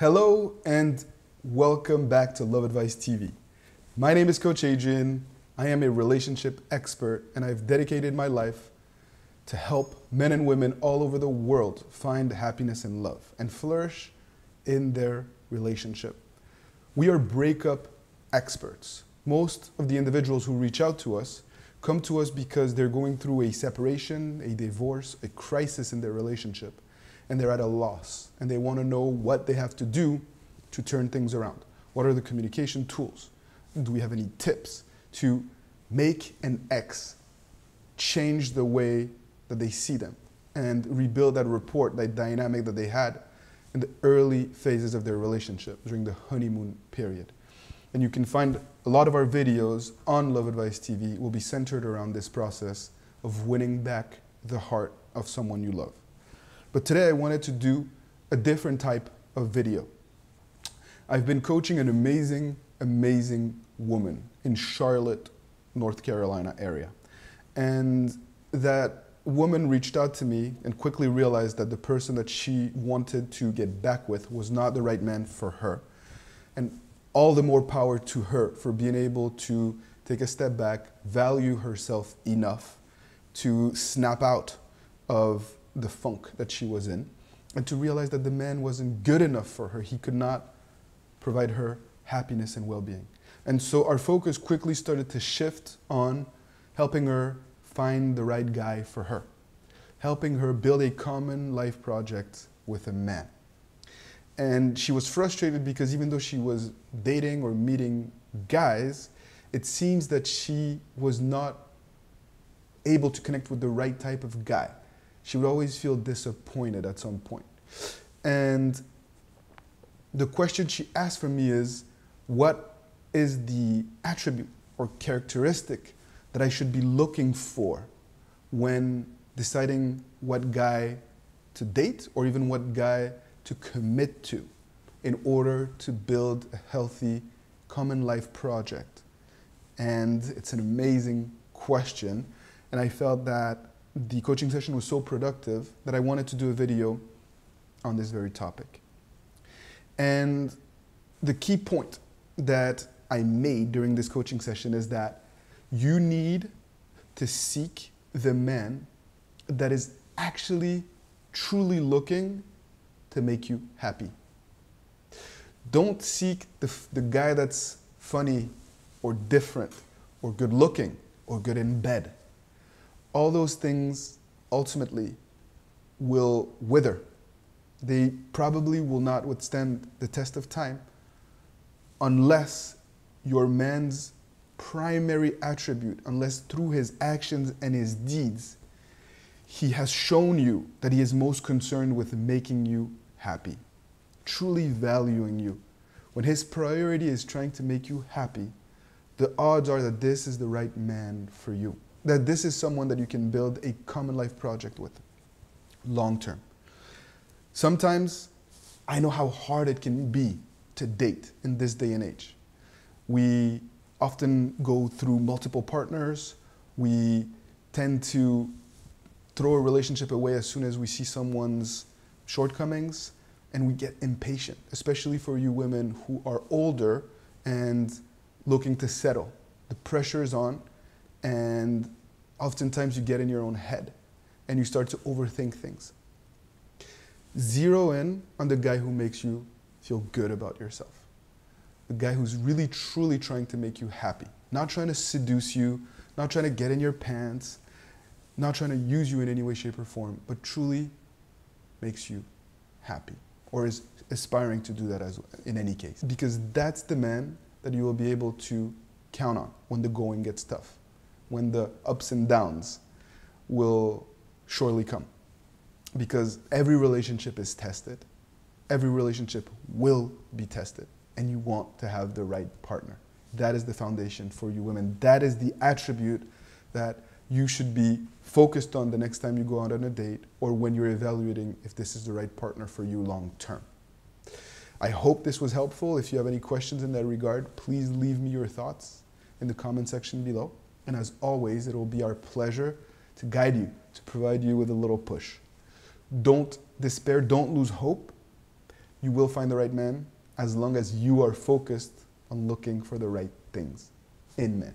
Hello and welcome back to Love Advice TV. My name is Coach Adrian. I am a relationship expert and I've dedicated my life to help men and women all over the world find happiness and love and flourish in their relationship. We are breakup experts. Most of the individuals who reach out to us come to us because they're going through a separation, a divorce, a crisis in their relationship, and they're at a loss and they want to know what they have to do to turn things around. What are the communication tools? Do we have any tips to make an ex change the way that they see them and rebuild that rapport, that dynamic that they had in the early phases of their relationship during the honeymoon period? And you can find a lot of our videos on Love Advice TV will be centered around this process of winning back the heart of someone you love. But today I wanted to do a different type of video. I've been coaching an amazing, amazing woman in Charlotte, North Carolina area. And that woman reached out to me and quickly realized that the person that she wanted to get back with was not the right man for her. And all the more power to her for being able to take a step back, value herself enough to snap out of the funk that she was in, and to realize that the man wasn't good enough for her. He could not provide her happiness and well being. And so our focus quickly started to shift on helping her find the right guy for her, helping her build a common life project with a man. And she was frustrated because even though she was dating or meeting guys, it seems that she was not able to connect with the right type of guy. She would always feel disappointed at some point. And the question she asked for me is what is the attribute or characteristic that I should be looking for when deciding what guy to date or even what guy to commit to in order to build a healthy common life project? And it's an amazing question. And I felt that the coaching session was so productive that I wanted to do a video on this very topic. And the key point that I made during this coaching session is that you need to seek the man that is actually truly looking to make you happy. Don't seek the, the guy that's funny or different or good looking or good in bed. All those things ultimately will wither. They probably will not withstand the test of time unless your man's primary attribute, unless through his actions and his deeds, he has shown you that he is most concerned with making you happy, truly valuing you. When his priority is trying to make you happy, the odds are that this is the right man for you. That this is someone that you can build a common life project with long term. Sometimes I know how hard it can be to date in this day and age. We often go through multiple partners. We tend to throw a relationship away as soon as we see someone's shortcomings and we get impatient, especially for you women who are older and looking to settle. The pressure is on, and oftentimes you get in your own head and you start to overthink things. Zero in on the guy who makes you feel good about yourself. The guy who's really truly trying to make you happy, not trying to seduce you, not trying to get in your pants, not trying to use you in any way, shape, or form, but truly makes you happy or is aspiring to do that as in any case because that's the man that you will be able to count on when the going gets tough when the ups and downs will surely come because every relationship is tested every relationship will be tested and you want to have the right partner that is the foundation for you women that is the attribute that you should be focused on the next time you go out on a date or when you're evaluating if this is the right partner for you long term. I hope this was helpful. If you have any questions in that regard, please leave me your thoughts in the comment section below. And as always, it will be our pleasure to guide you, to provide you with a little push. Don't despair, don't lose hope. you will find the right man as long as you are focused on looking for the right things in men.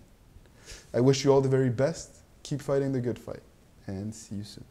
I wish you all the very best. Keep fighting the good fight, and see you soon.